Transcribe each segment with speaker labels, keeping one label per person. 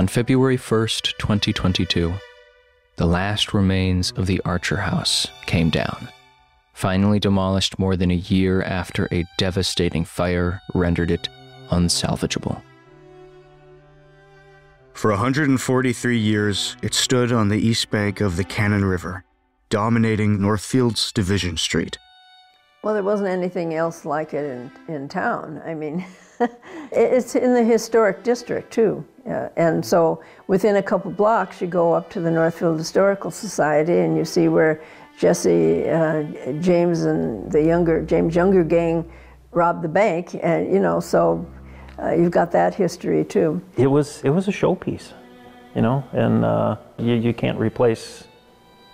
Speaker 1: On February 1st, 2022, the last remains of the Archer House came down, finally demolished more than a year after a devastating fire rendered it unsalvageable.
Speaker 2: For 143 years, it stood on the east bank of the Cannon River, dominating Northfield's Division Street.
Speaker 3: Well, there wasn't anything else like it in, in town. I mean, it's in the historic district too. Uh, and so within a couple blocks, you go up to the Northfield Historical Society and you see where Jesse uh, James and the younger, James Younger gang robbed the bank. And, you know, so uh, you've got that history too.
Speaker 4: It was, it was a showpiece, you know, and uh, you, you can't replace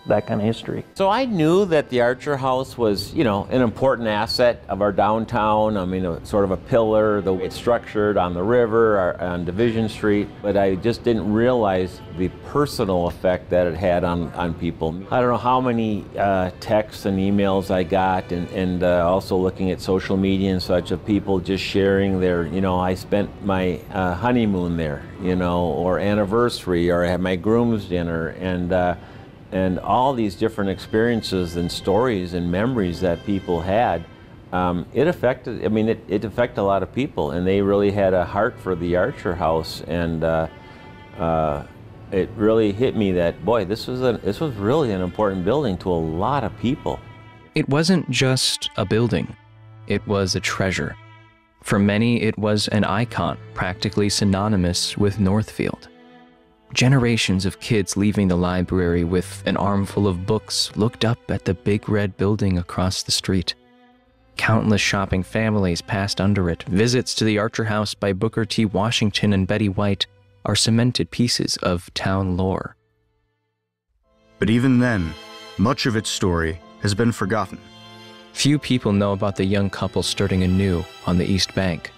Speaker 4: that kind of history.
Speaker 5: So I knew that the Archer House was, you know, an important asset of our downtown. I mean, a, sort of a pillar, the way it's structured on the river, on Division Street. But I just didn't realize the personal effect that it had on, on people. I don't know how many uh, texts and emails I got, and, and uh, also looking at social media and such of people just sharing their, you know, I spent my uh, honeymoon there, you know, or anniversary, or I had my groom's dinner, and uh, and all these different experiences and stories and memories that people had, um, it affected, I mean, it, it affected a lot of people, and they really had a heart for the Archer House, and uh, uh, it really hit me that, boy, this was, a, this was really an important building to a lot of people.
Speaker 1: It wasn't just a building, it was a treasure. For many, it was an icon, practically synonymous with Northfield. Generations of kids leaving the library with an armful of books looked up at the big red building across the street. Countless shopping families passed under it. Visits to the Archer House by Booker T. Washington and Betty White are cemented pieces of town lore.
Speaker 2: But even then, much of its story has been forgotten.
Speaker 1: Few people know about the young couple starting anew on the East Bank.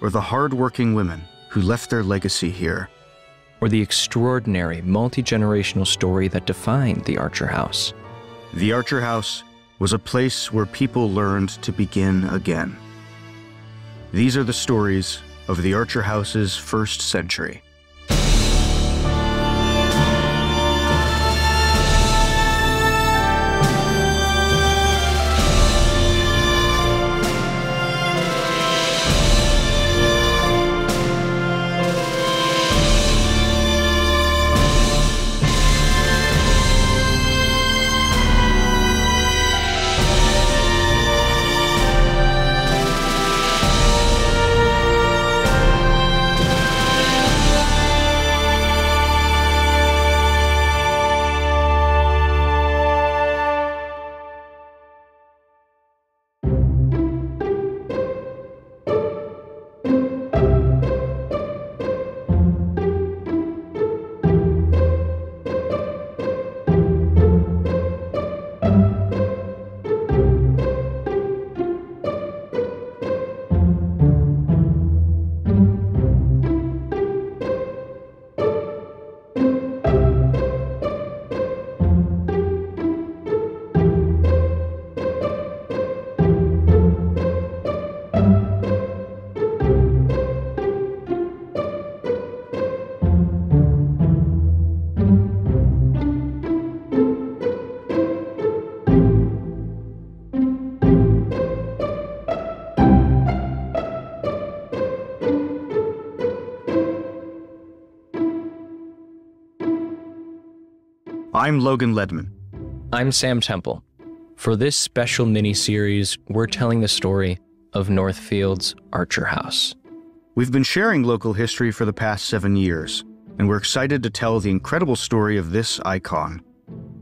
Speaker 2: Or the hard-working women who left their legacy here
Speaker 1: or the extraordinary multi generational story that defined the Archer House.
Speaker 2: The Archer House was a place where people learned to begin again. These are the stories of the Archer House's first century. I'm Logan Ledman.
Speaker 1: I'm Sam Temple. For this special mini series, we're telling the story of Northfield's Archer House.
Speaker 2: We've been sharing local history for the past seven years, and we're excited to tell the incredible story of this icon,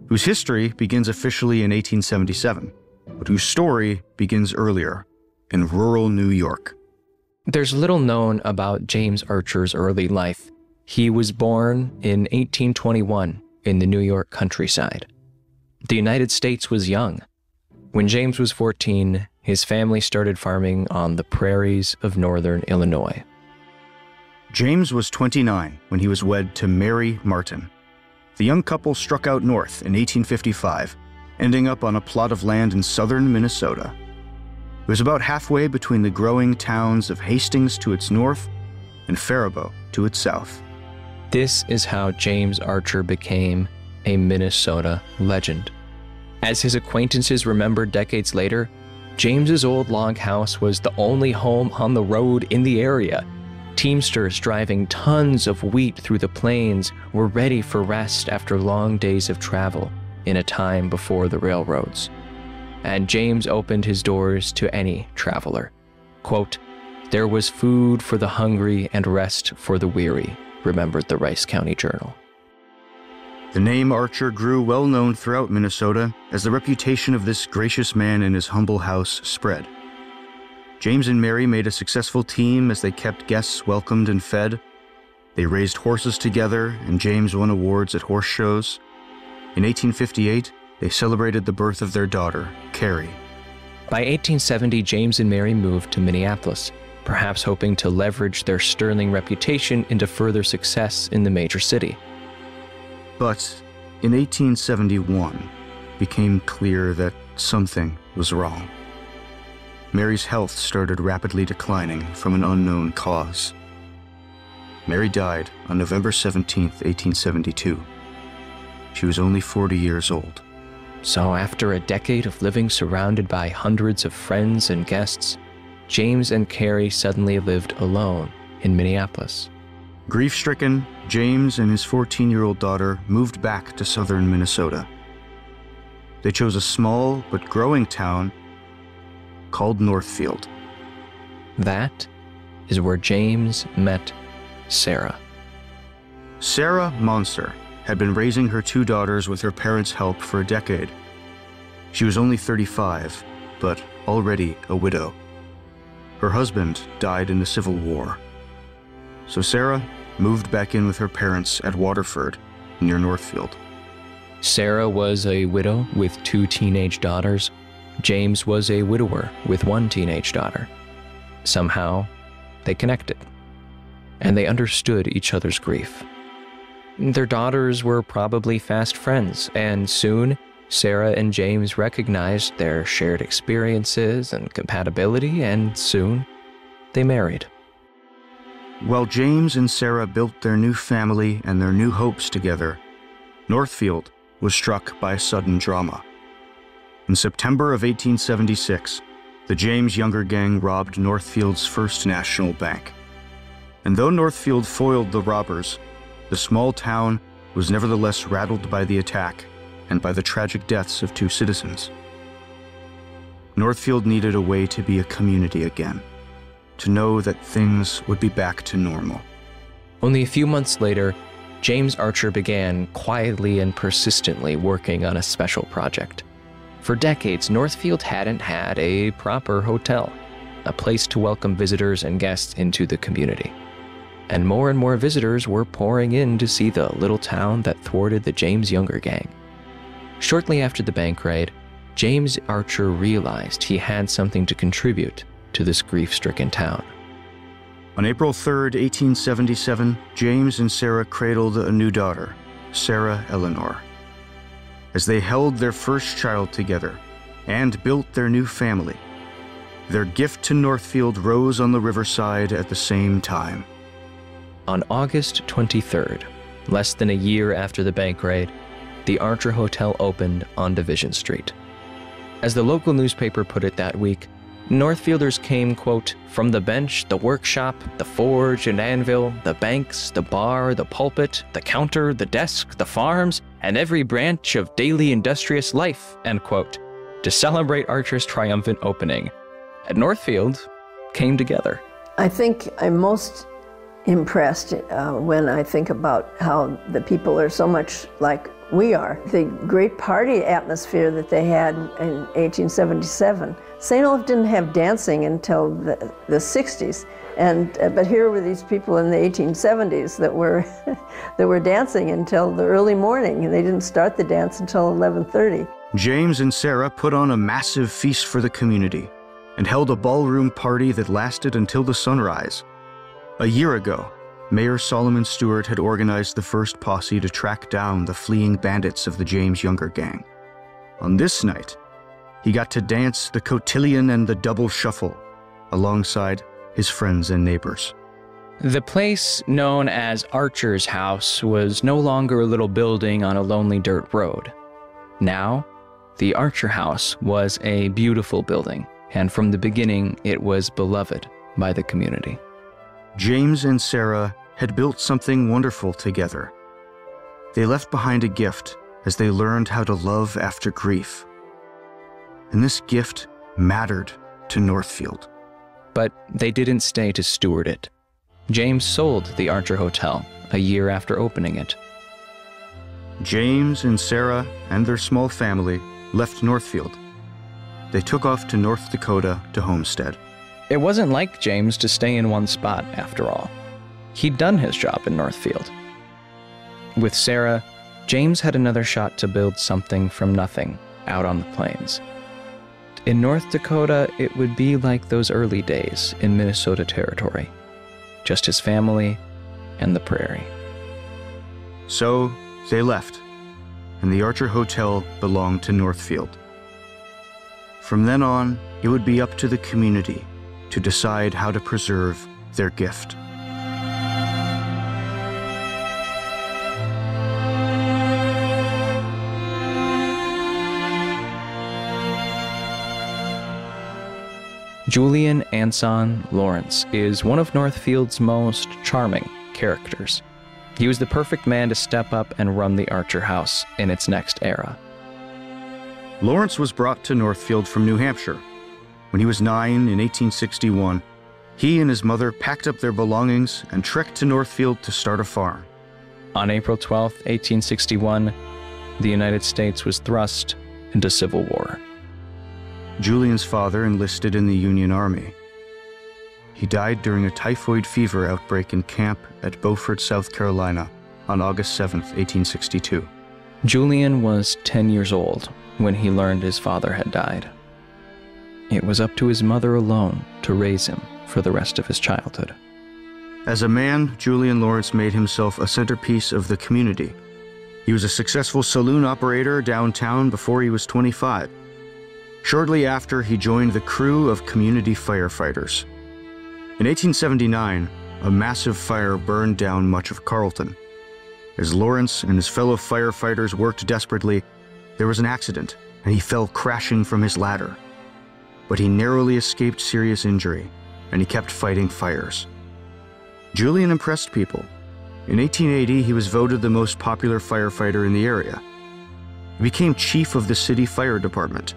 Speaker 2: whose history begins officially in 1877, but whose story begins earlier, in rural New York.
Speaker 1: There's little known about James Archer's early life. He was born in 1821 in the New York countryside. The United States was young. When James was 14, his family started farming on the prairies of northern Illinois.
Speaker 2: James was 29 when he was wed to Mary Martin. The young couple struck out north in 1855, ending up on a plot of land in southern Minnesota. It was about halfway between the growing towns of Hastings to its north and Faribault to its south.
Speaker 1: This is how James Archer became a Minnesota legend. As his acquaintances remembered decades later, James's old log house was the only home on the road in the area. Teamsters driving tons of wheat through the plains were ready for rest after long days of travel in a time before the railroads. And James opened his doors to any traveler. Quote, There was food for the hungry and rest for the weary, remembered the Rice County Journal.
Speaker 2: The name Archer grew well known throughout Minnesota as the reputation of this gracious man in his humble house spread. James and Mary made a successful team as they kept guests welcomed and fed. They raised horses together, and James won awards at horse shows. In 1858, they celebrated the birth of their daughter, Carrie.
Speaker 1: By 1870, James and Mary moved to Minneapolis, perhaps hoping to leverage their sterling reputation into further success in the major city.
Speaker 2: But in 1871, became clear that something was wrong. Mary's health started rapidly declining from an unknown cause. Mary died on November 17, 1872. She was only 40 years old.
Speaker 1: So, after a decade of living surrounded by hundreds of friends and guests, James and Carrie suddenly lived alone in Minneapolis.
Speaker 2: Grief stricken, James and his 14 year old daughter moved back to southern Minnesota. They chose a small but growing town called Northfield.
Speaker 1: That is where James met Sarah.
Speaker 2: Sarah Monster had been raising her two daughters with her parents' help for a decade. She was only 35, but already a widow. Her husband died in the Civil War. So Sarah moved back in with her parents at Waterford, near Northfield.
Speaker 1: Sarah was a widow with two teenage daughters. James was a widower with one teenage daughter. Somehow, they connected, and they understood each other's grief. Their daughters were probably fast friends, and soon Sarah and James recognized their shared experiences and compatibility, and soon they married.
Speaker 2: While James and Sarah built their new family and their new hopes together, Northfield was struck by a sudden drama. In September of 1876, the James Younger Gang robbed Northfield's First National Bank. And though Northfield foiled the robbers, the small town was nevertheless rattled by the attack and by the tragic deaths of two citizens. Northfield needed a way to be a community again to know that things would be back to normal.
Speaker 1: Only a few months later, James Archer began quietly and persistently working on a special project. For decades, Northfield hadn't had a proper hotel, a place to welcome visitors and guests into the community. And more and more visitors were pouring in to see the little town that thwarted the James Younger gang. Shortly after the bank raid, James Archer realized he had something to contribute to this grief stricken town.
Speaker 2: On April 3, 1877, James and Sarah cradled a new daughter, Sarah Eleanor. As they held their first child together and built their new family, their gift to Northfield rose on the riverside at the same time.
Speaker 1: On August 23rd, less than a year after the bank raid, the Archer Hotel opened on Division Street. As the local newspaper put it that week, Northfielders came, quote, from the bench, the workshop, the forge and anvil, the banks, the bar, the pulpit, the counter, the desk, the farms, and every branch of daily industrious life, end quote, to celebrate Archer's triumphant opening. At Northfield came together.
Speaker 3: I think I'm most impressed uh, when I think about how the people are so much like we are. The great party atmosphere that they had in 1877 St. Olaf didn't have dancing until the, the 60s, and, uh, but here were these people in the 1870s that were, that were dancing until the early morning, and they didn't start the dance until 11.30.
Speaker 2: James and Sarah put on a massive feast for the community and held a ballroom party that lasted until the sunrise. A year ago, Mayor Solomon Stewart had organized the first posse to track down the fleeing bandits of the James Younger gang. On this night, he got to dance the cotillion and the double shuffle alongside his friends and neighbors.
Speaker 1: The place known as Archer's House was no longer a little building on a lonely dirt road. Now, the Archer House was a beautiful building, and from the beginning, it was beloved by the community.
Speaker 2: James and Sarah had built something wonderful together. They left behind a gift as they learned how to love after grief. And this gift mattered to Northfield.
Speaker 1: But they didn't stay to steward it. James sold the Archer Hotel a year after opening it.
Speaker 2: James and Sarah and their small family left Northfield. They took off to North Dakota to homestead.
Speaker 1: It wasn't like James to stay in one spot, after all. He'd done his job in Northfield. With Sarah, James had another shot to build something from nothing out on the plains. In North Dakota, it would be like those early days in Minnesota Territory just his family and the prairie.
Speaker 2: So they left, and the Archer Hotel belonged to Northfield. From then on, it would be up to the community to decide how to preserve their gift.
Speaker 1: Julian Anson Lawrence is one of Northfield's most charming characters. He was the perfect man to step up and run the Archer House in its next era.
Speaker 2: Lawrence was brought to Northfield from New Hampshire. When he was nine in 1861, he and his mother packed up their belongings and trekked to Northfield to start a farm.
Speaker 1: On April 12, 1861, the United States was thrust into civil war.
Speaker 2: Julian's father enlisted in the Union Army. He died during a typhoid fever outbreak in camp at Beaufort, South Carolina on August 7, 1862.
Speaker 1: Julian was 10 years old when he learned his father had died. It was up to his mother alone to raise him for the rest of his childhood.
Speaker 2: As a man, Julian Lawrence made himself a centerpiece of the community. He was a successful saloon operator downtown before he was 25. Shortly after, he joined the crew of community firefighters. In 1879, a massive fire burned down much of Carleton. As Lawrence and his fellow firefighters worked desperately, there was an accident and he fell crashing from his ladder. But he narrowly escaped serious injury and he kept fighting fires. Julian impressed people. In 1880, he was voted the most popular firefighter in the area. He became chief of the city fire department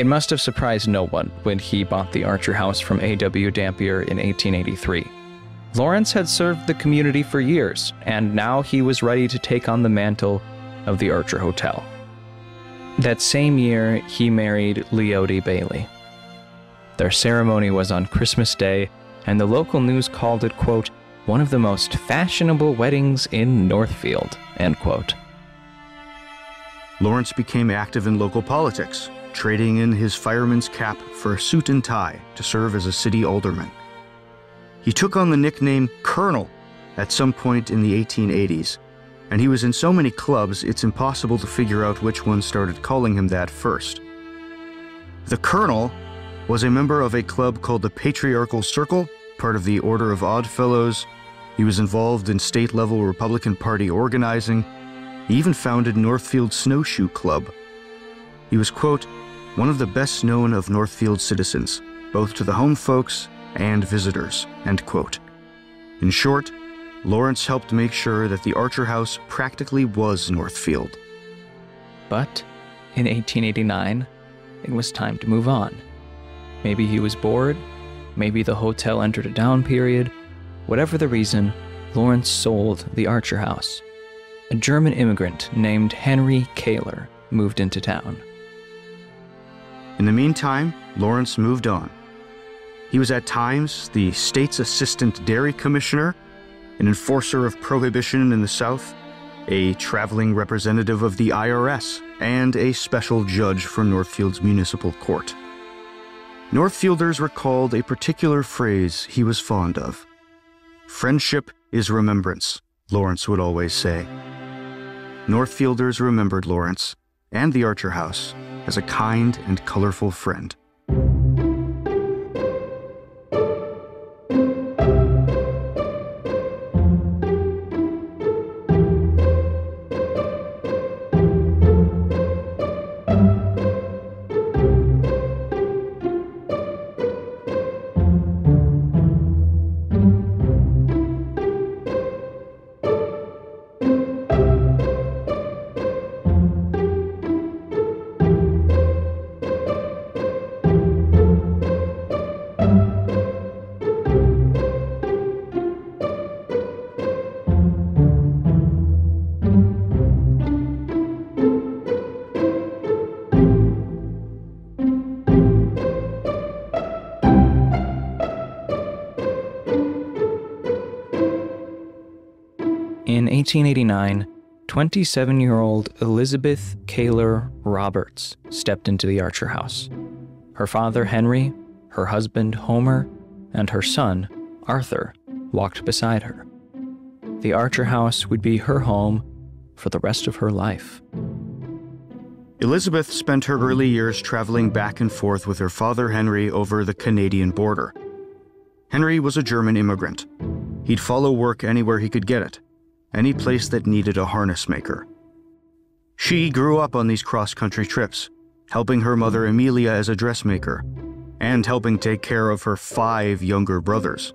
Speaker 1: it must have surprised no one when he bought the Archer House from A.W. Dampier in 1883. Lawrence had served the community for years, and now he was ready to take on the mantle of the Archer Hotel. That same year, he married Leotie Bailey. Their ceremony was on Christmas Day, and the local news called it, quote, one of the most fashionable weddings in Northfield, end quote.
Speaker 2: Lawrence became active in local politics, trading in his fireman's cap for a suit and tie to serve as a city alderman. He took on the nickname Colonel at some point in the 1880s, and he was in so many clubs it's impossible to figure out which one started calling him that first. The Colonel was a member of a club called the Patriarchal Circle, part of the Order of Odd Fellows. He was involved in state level Republican Party organizing. He even founded Northfield Snowshoe Club. He was, quote, one of the best known of Northfield citizens, both to the home folks and visitors. End quote. In short, Lawrence helped make sure that the Archer House practically was Northfield.
Speaker 1: But in 1889, it was time to move on. Maybe he was bored, maybe the hotel entered a down period. Whatever the reason, Lawrence sold the Archer House. A German immigrant named Henry Kahler moved into town.
Speaker 2: In the meantime, Lawrence moved on. He was at times the state's assistant dairy commissioner, an enforcer of prohibition in the South, a traveling representative of the IRS, and a special judge for Northfield's municipal court. Northfielders recalled a particular phrase he was fond of. Friendship is remembrance, Lawrence would always say. Northfielders remembered Lawrence and the Archer House as a kind and colorful friend.
Speaker 1: In 1889, 27 year old Elizabeth Kahler Roberts stepped into the Archer house. Her father, Henry, her husband, Homer, and her son, Arthur, walked beside her. The Archer house would be her home for the rest of her life.
Speaker 2: Elizabeth spent her early years traveling back and forth with her father Henry over the Canadian border. Henry was a German immigrant. He'd follow work anywhere he could get it any place that needed a harness maker. She grew up on these cross country trips, helping her mother Amelia as a dressmaker, and helping take care of her five younger brothers.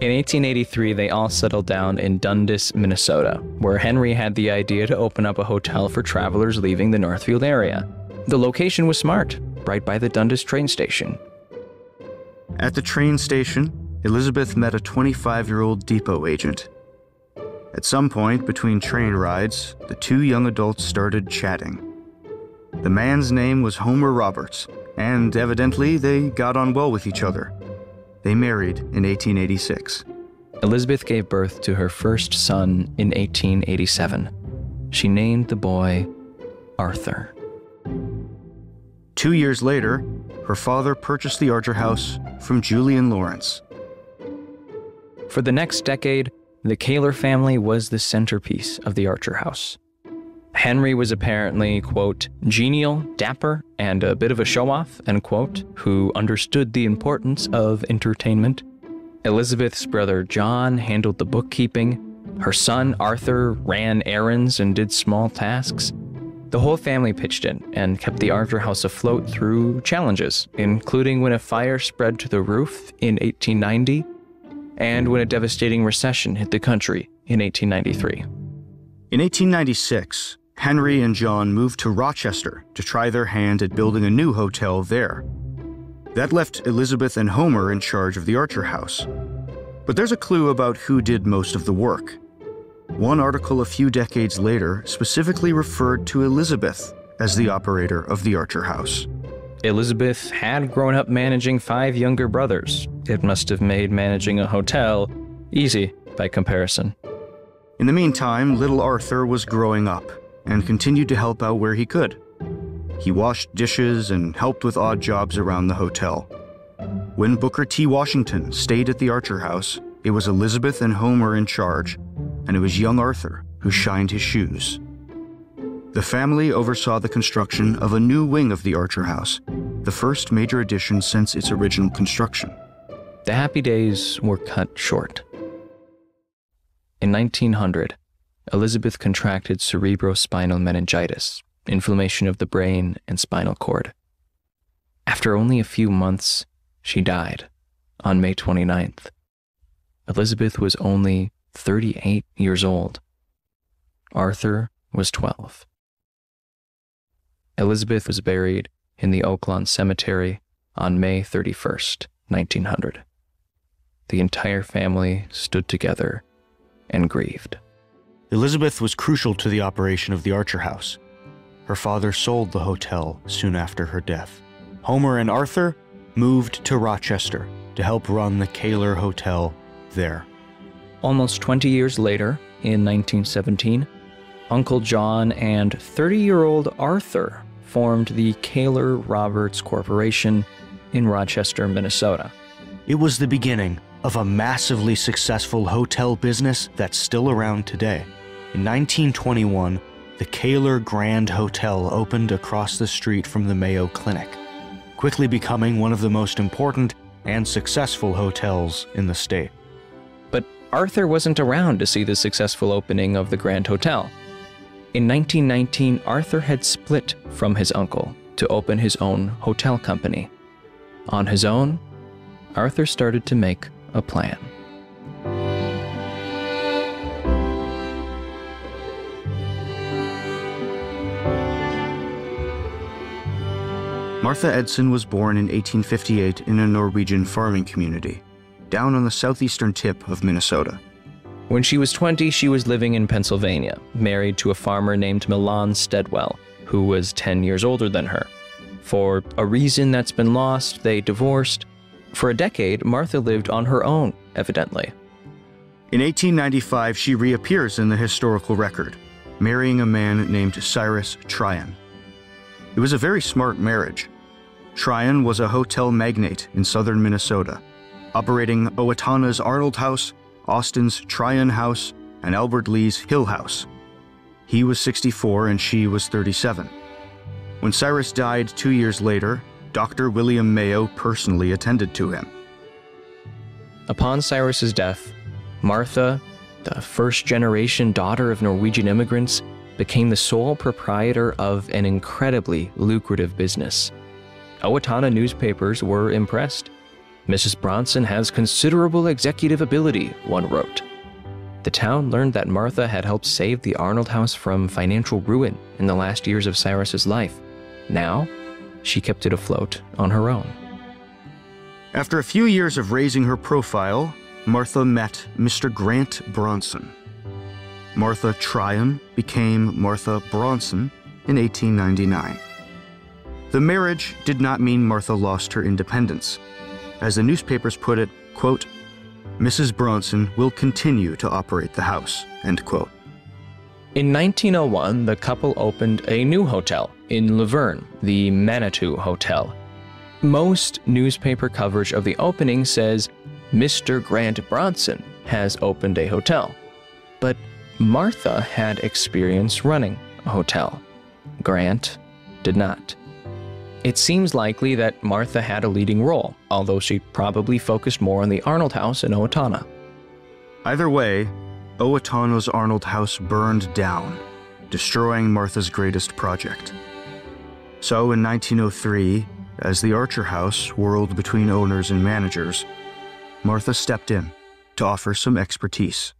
Speaker 1: In 1883, they all settled down in Dundas, Minnesota, where Henry had the idea to open up a hotel for travelers leaving the Northfield area. The location was smart, right by the Dundas train station.
Speaker 2: At the train station, Elizabeth met a 25 year old depot agent at some point between train rides, the two young adults started chatting. The man's name was Homer Roberts, and evidently they got on well with each other. They married in 1886.
Speaker 1: Elizabeth gave birth to her first son in 1887. She named the boy Arthur.
Speaker 2: Two years later, her father purchased the Archer House from Julian Lawrence.
Speaker 1: For the next decade, the Kahler family was the centerpiece of the Archer house. Henry was apparently, quote, genial, dapper, and a bit of a show off, end quote, who understood the importance of entertainment. Elizabeth's brother John handled the bookkeeping. Her son Arthur ran errands and did small tasks. The whole family pitched in and kept the Archer house afloat through challenges, including when a fire spread to the roof in 1890 and when a devastating recession hit the country in 1893.
Speaker 2: In 1896, Henry and John moved to Rochester to try their hand at building a new hotel there. That left Elizabeth and Homer in charge of the Archer House. But there's a clue about who did most of the work. One article a few decades later specifically referred to Elizabeth as the operator of the Archer House.
Speaker 1: Elizabeth had grown up managing five younger brothers. It must have made managing a hotel easy by comparison.
Speaker 2: In the meantime, little Arthur was growing up and continued to help out where he could. He washed dishes and helped with odd jobs around the hotel. When Booker T. Washington stayed at the Archer House, it was Elizabeth and Homer in charge, and it was young Arthur who shined his shoes. The family oversaw the construction of a new wing of the Archer House, the first major addition since its original construction.
Speaker 1: The happy days were cut short. In 1900, Elizabeth contracted cerebrospinal meningitis, inflammation of the brain and spinal cord. After only a few months, she died on May 29th. Elizabeth was only 38 years old. Arthur was 12. Elizabeth was buried in the Oaklawn Cemetery on May 31st, 1900. The entire family stood together and grieved.
Speaker 2: Elizabeth was crucial to the operation of the Archer House. Her father sold the hotel soon after her death. Homer and Arthur moved to Rochester to help run the Kahler Hotel there.
Speaker 1: Almost 20 years later, in 1917, Uncle John and 30 year old Arthur formed the Kahler Roberts Corporation in Rochester, Minnesota.
Speaker 2: It was the beginning of a massively successful hotel business that's still around today. In 1921, the Kahler Grand Hotel opened across the street from the Mayo Clinic, quickly becoming one of the most important and successful hotels in the state.
Speaker 1: But Arthur wasn't around to see the successful opening of the Grand Hotel. In 1919, Arthur had split from his uncle to open his own hotel company. On his own, Arthur started to make a plan.
Speaker 2: Martha Edson was born in 1858 in a Norwegian farming community, down on the southeastern tip of Minnesota.
Speaker 1: When she was 20, she was living in Pennsylvania, married to a farmer named Milan Stedwell, who was 10 years older than her. For a reason that's been lost, they divorced. For a decade, Martha lived on her own, evidently.
Speaker 2: In 1895, she reappears in the historical record, marrying a man named Cyrus Tryon. It was a very smart marriage. Tryon was a hotel magnate in southern Minnesota, operating Owatonna's Arnold House, Austin's Tryon House, and Albert Lea's Hill House. He was 64 and she was 37. When Cyrus died two years later, Dr. William Mayo personally attended to him.
Speaker 1: Upon Cyrus's death, Martha, the first generation daughter of Norwegian immigrants, became the sole proprietor of an incredibly lucrative business. Owatonna newspapers were impressed. Mrs. Bronson has considerable executive ability, one wrote. The town learned that Martha had helped save the Arnold House from financial ruin in the last years of Cyrus's life. Now, she kept it afloat on her own.
Speaker 2: After a few years of raising her profile, Martha met Mr. Grant Bronson. Martha Tryon became Martha Bronson in 1899. The marriage did not mean Martha lost her independence. As the newspapers put it, quote, Mrs. Bronson will continue to operate the house, end quote.
Speaker 1: In 1901, the couple opened a new hotel in La Vergne, the Manitou Hotel. Most newspaper coverage of the opening says Mr. Grant Bronson has opened a hotel. But Martha had experience running a hotel. Grant did not. It seems likely that Martha had a leading role, although she probably focused more on the Arnold House in Owatonna.
Speaker 2: Either way, Owatonna's Arnold House burned down, destroying Martha's greatest project. So in 1903, as the Archer House whirled between owners and managers, Martha stepped in to offer some expertise.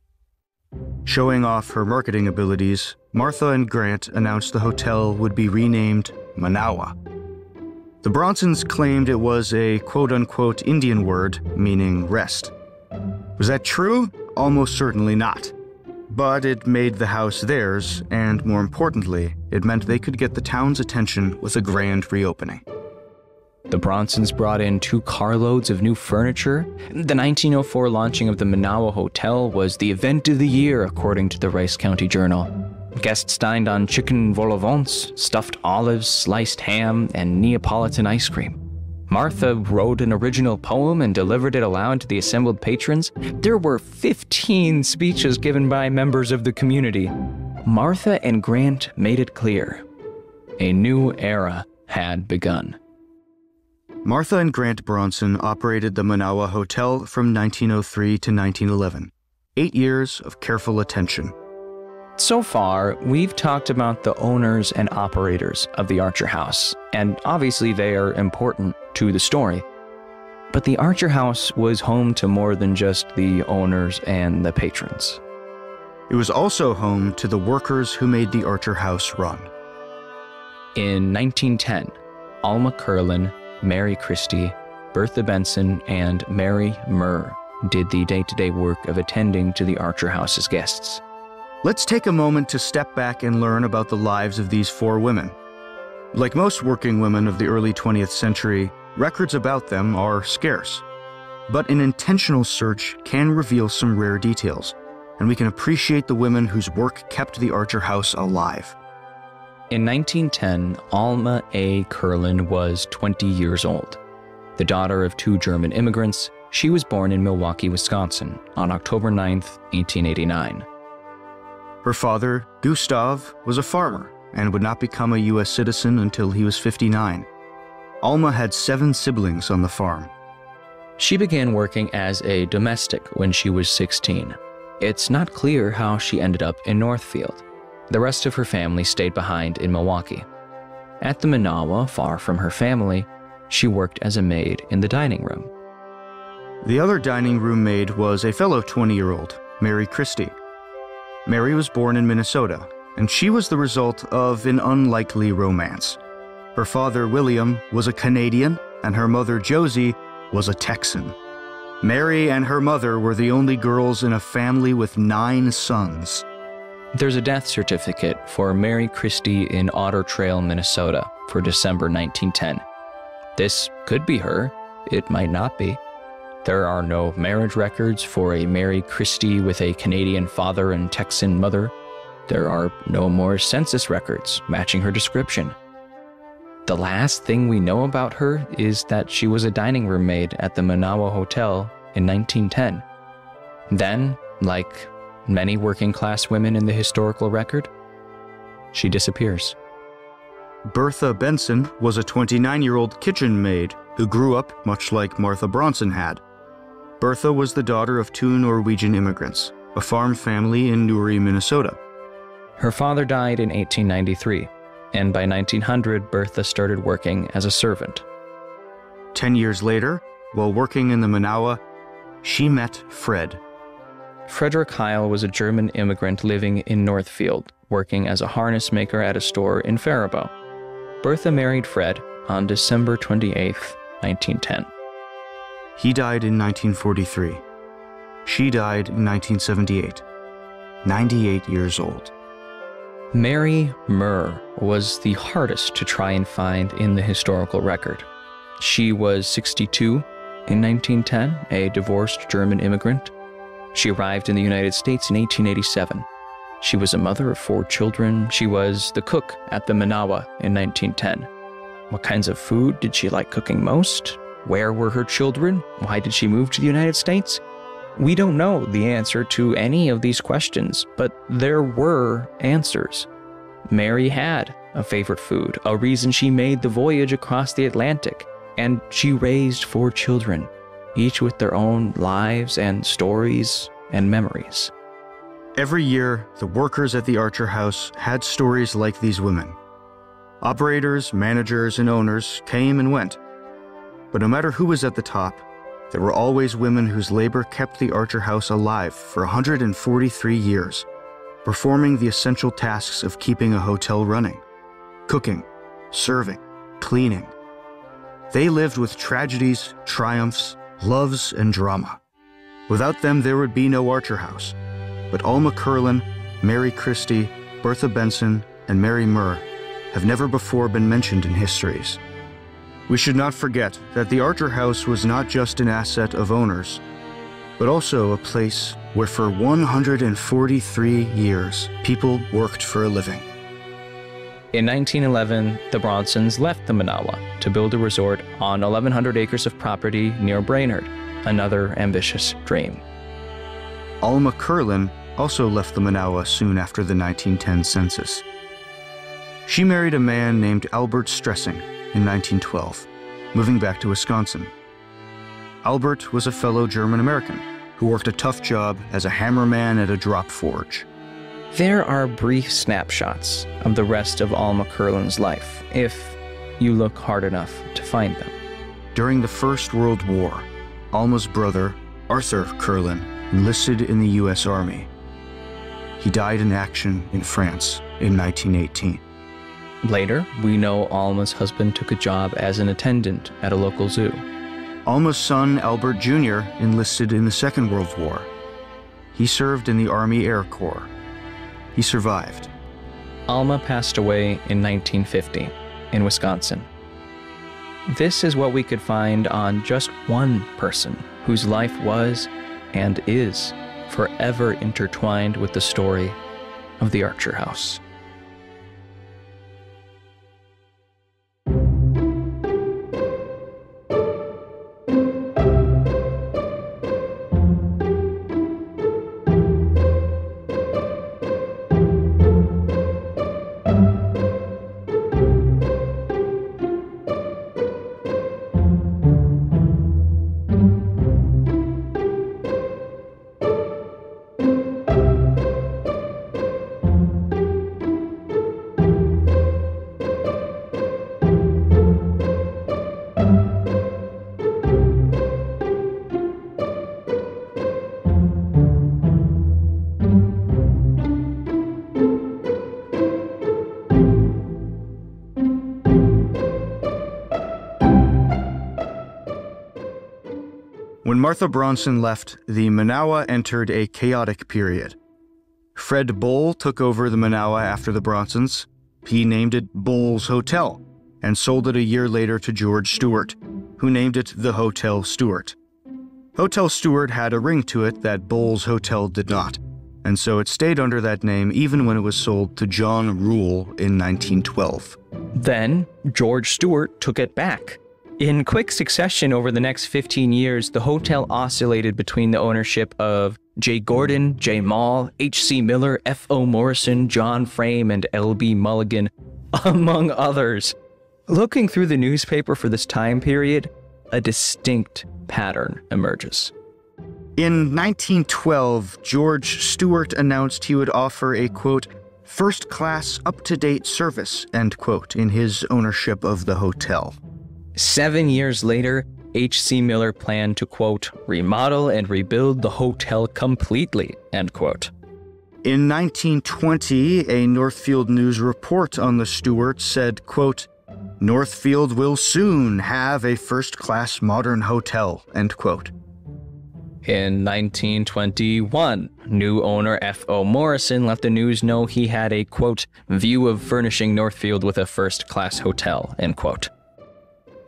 Speaker 2: Showing off her marketing abilities, Martha and Grant announced the hotel would be renamed Manawa. The Bronsons claimed it was a quote unquote Indian word meaning rest. Was that true? Almost certainly not. But it made the house theirs, and more importantly, it meant they could get the town's attention with a grand reopening.
Speaker 1: The Bronsons brought in two carloads of new furniture. The 1904 launching of the Manawa Hotel was the event of the year, according to the Rice County Journal. Guests dined on chicken vol au vents, stuffed olives, sliced ham, and Neapolitan ice cream. Martha wrote an original poem and delivered it aloud to the assembled patrons. There were 15 speeches given by members of the community. Martha and Grant made it clear a new era had begun.
Speaker 2: Martha and Grant Bronson operated the Manawa Hotel from 1903 to 1911. Eight years of careful attention.
Speaker 1: So far, we've talked about the owners and operators of the Archer House, and obviously they are important to the story. But the Archer House was home to more than just the owners and the patrons.
Speaker 2: It was also home to the workers who made the Archer House run.
Speaker 1: In 1910, Alma Curlin Mary Christie, Bertha Benson, and Mary Murr did the day to day work of attending to the Archer House's guests.
Speaker 2: Let's take a moment to step back and learn about the lives of these four women. Like most working women of the early 20th century, records about them are scarce. But an intentional search can reveal some rare details, and we can appreciate the women whose work kept the Archer House alive.
Speaker 1: In 1910, Alma A. Curlin was 20 years old. The daughter of two German immigrants, she was born in Milwaukee, Wisconsin on October 9, 1889.
Speaker 2: Her father, Gustav, was a farmer and would not become a U.S. citizen until he was 59. Alma had seven siblings on the farm.
Speaker 1: She began working as a domestic when she was 16. It's not clear how she ended up in Northfield. The rest of her family stayed behind in Milwaukee. At the Manawa, far from her family, she worked as a maid in the dining room.
Speaker 2: The other dining room maid was a fellow 20 year old, Mary Christie. Mary was born in Minnesota, and she was the result of an unlikely romance. Her father, William, was a Canadian, and her mother, Josie, was a Texan. Mary and her mother were the only girls in a family with nine sons.
Speaker 1: There's a death certificate for Mary Christie in Otter Tail, Minnesota for December 1910. This could be her, it might not be. There are no marriage records for a Mary Christie with a Canadian father and Texan mother. There are no more census records matching her description. The last thing we know about her is that she was a dining room maid at the Manawa Hotel in 1910. Then, like many working class women in the historical record, she disappears.
Speaker 2: Bertha Benson was a 29 year old kitchen maid who grew up much like Martha Bronson had. Bertha was the daughter of two Norwegian immigrants, a farm family in Newry, Minnesota.
Speaker 1: Her father died in 1893, and by 1900, Bertha started working as a servant.
Speaker 2: Ten years later, while working in the Manawa, she met Fred.
Speaker 1: Frederick Heil was a German immigrant living in Northfield, working as a harness maker at a store in Faribault. Bertha married Fred on December 28, 1910.
Speaker 2: He died in 1943. She died in 1978, 98 years old.
Speaker 1: Mary Murr was the hardest to try and find in the historical record. She was 62 in 1910, a divorced German immigrant. She arrived in the United States in 1887. She was a mother of four children. She was the cook at the Manawa in 1910. What kinds of food did she like cooking most? Where were her children? Why did she move to the United States? We don't know the answer to any of these questions, but there were answers. Mary had a favorite food, a reason she made the voyage across the Atlantic, and she raised four children, each with their own lives and stories and memories.
Speaker 2: Every year, the workers at the Archer House had stories like these women. Operators, managers, and owners came and went. But no matter who was at the top, there were always women whose labor kept the Archer House alive for 143 years, performing the essential tasks of keeping a hotel running cooking, serving, cleaning. They lived with tragedies, triumphs, loves, and drama. Without them, there would be no Archer House. But Alma Curlin, Mary Christie, Bertha Benson, and Mary Murr have never before been mentioned in histories. We should not forget that the Archer House was not just an asset of owners, but also a place where for 143 years people worked for a living.
Speaker 1: In 1911, the Bronsons left the Manawa to build a resort on 1,100 acres of property near Brainerd, another ambitious dream.
Speaker 2: Alma Curlin also left the Manawa soon after the 1910 census. She married a man named Albert Stressing in 1912, moving back to Wisconsin. Albert was a fellow German American who worked a tough job as a hammerman at a drop forge.
Speaker 1: There are brief snapshots of the rest of Alma Curlin's life, if you look hard enough to find them.
Speaker 2: During the First World War, Alma's brother, Arthur Curlin, enlisted in the U.S. Army. He died in action in France in 1918.
Speaker 1: Later, we know Alma's husband took a job as an attendant at a local zoo.
Speaker 2: Alma's son, Albert Jr., enlisted in the Second World War. He served in the Army Air Corps. He survived.
Speaker 1: Alma passed away in 1950 in Wisconsin. This is what we could find on just one person whose life was and is forever intertwined with the story of the Archer House.
Speaker 2: Martha Bronson left, the Manawa entered a chaotic period. Fred Bohl took over the Manawa after the Bronsons. He named it Bohl's Hotel and sold it a year later to George Stewart, who named it the Hotel Stewart. Hotel Stewart had a ring to it that Bohl's Hotel did not, and so it stayed under that name even when it was sold to John Rule in 1912.
Speaker 1: Then, George Stewart took it back. In quick succession over the next 15 years, the hotel oscillated between the ownership of J. Gordon, J. Mall, H.C. Miller, F.O. Morrison, John Frame, and L.B. Mulligan, among others. Looking through the newspaper for this time period, a distinct pattern emerges.
Speaker 2: In 1912, George Stewart announced he would offer a quote, first class, up to date service, end quote, in his ownership of the hotel.
Speaker 1: Seven years later, H.C. Miller planned to, quote, remodel and rebuild the hotel completely, end quote.
Speaker 2: In 1920, a Northfield News report on the Stewart said, quote, Northfield will soon have a first class modern hotel, end quote.
Speaker 1: In 1921, new owner F.O. Morrison let the news know he had a, quote, view of furnishing Northfield with a first class hotel, end quote.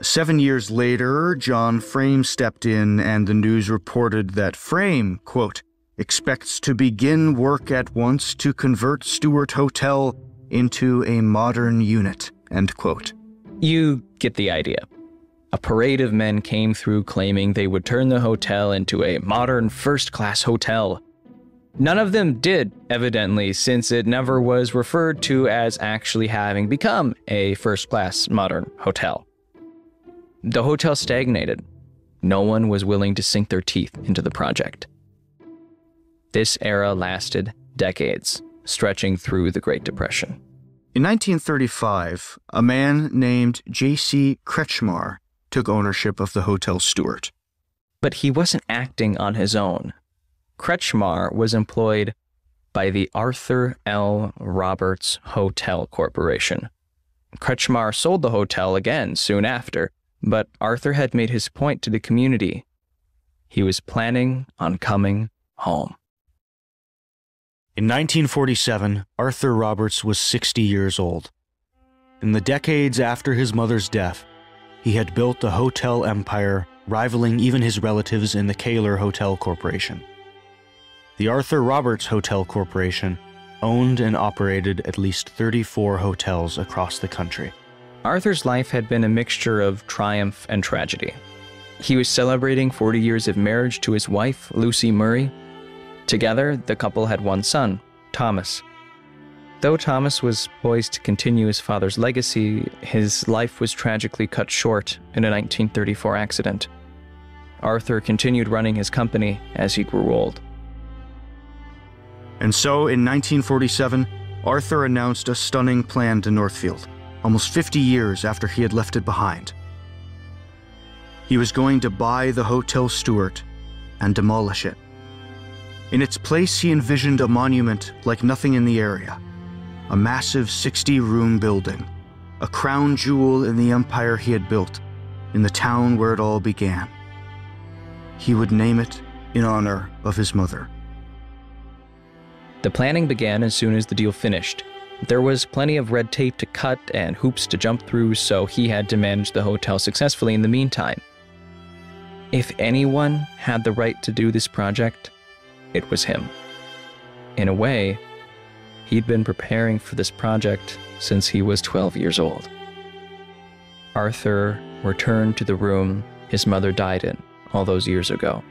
Speaker 2: Seven years later, John Frame stepped in, and the news reported that Frame, quote, expects to begin work at once to convert Stewart Hotel into a modern unit, end quote.
Speaker 1: You get the idea. A parade of men came through claiming they would turn the hotel into a modern first class hotel. None of them did, evidently, since it never was referred to as actually having become a first class modern hotel. The hotel stagnated. No one was willing to sink their teeth into the project. This era lasted decades, stretching through the Great Depression.
Speaker 2: In 1935, a man named J.C. Kretschmar took ownership of the Hotel Stewart.
Speaker 1: But he wasn't acting on his own. Kretschmar was employed by the Arthur L. Roberts Hotel Corporation. Kretschmar sold the hotel again soon after, but Arthur had made his point to the community. He was planning on coming home.
Speaker 2: In 1947, Arthur Roberts was 60 years old. In the decades after his mother's death, he had built a hotel empire rivaling even his relatives in the Kahler Hotel Corporation. The Arthur Roberts Hotel Corporation owned and operated at least 34 hotels across the country.
Speaker 1: Arthur's life had been a mixture of triumph and tragedy. He was celebrating 40 years of marriage to his wife, Lucy Murray. Together, the couple had one son, Thomas. Though Thomas was poised to continue his father's legacy, his life was tragically cut short in a 1934 accident. Arthur continued running his company as he grew old.
Speaker 2: And so, in 1947, Arthur announced a stunning plan to Northfield, almost 50 years after he had left it behind. He was going to buy the Hotel Stewart and demolish it. In its place, he envisioned a monument like nothing in the area a massive 60 room building, a crown jewel in the empire he had built, in the town where it all began. He would name it in honor of his mother.
Speaker 1: The planning began as soon as the deal finished. There was plenty of red tape to cut and hoops to jump through, so he had to manage the hotel successfully in the meantime. If anyone had the right to do this project, it was him. In a way, he'd been preparing for this project since he was 12 years old. Arthur returned to the room his mother died in all those years ago,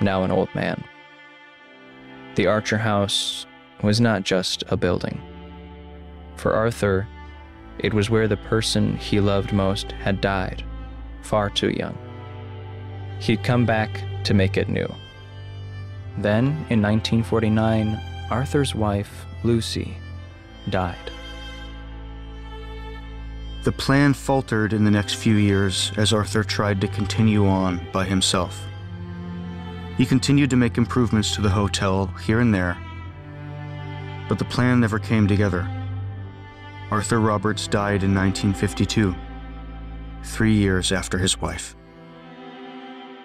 Speaker 1: now an old man. The Archer House was not just a building. For Arthur, it was where the person he loved most had died, far too young. He'd come back to make it new. Then, in 1949, Arthur's wife, Lucy, died.
Speaker 2: The plan faltered in the next few years as Arthur tried to continue on by himself. He continued to make improvements to the hotel here and there, but the plan never came together. Arthur Roberts died in 1952, three years after his wife.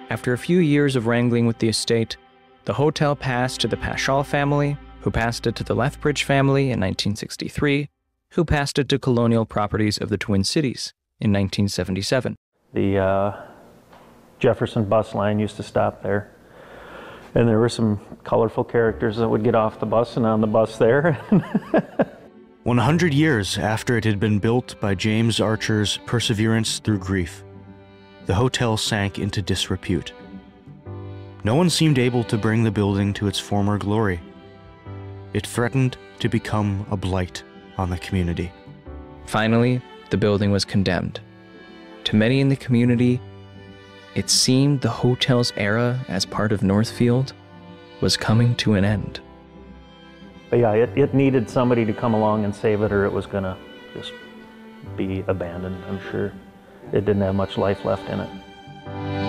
Speaker 1: After a few years of wrangling with the estate, the hotel passed to the Paschal family, who passed it to the Lethbridge family in 1963, who passed it to Colonial Properties of the Twin Cities in 1977.
Speaker 4: The uh, Jefferson bus line used to stop there. And there were some colorful characters that would get off the bus and on the bus there.
Speaker 2: 100 years after it had been built by James Archer's perseverance through grief, the hotel sank into disrepute. No one seemed able to bring the building to its former glory. It threatened to become a blight on the community.
Speaker 1: Finally, the building was condemned. To many in the community, it seemed the hotel's era as part of Northfield was coming to an end.
Speaker 4: But yeah, it, it needed somebody to come along and save it or it was going to just be abandoned, I'm sure. It didn't have much life left in it.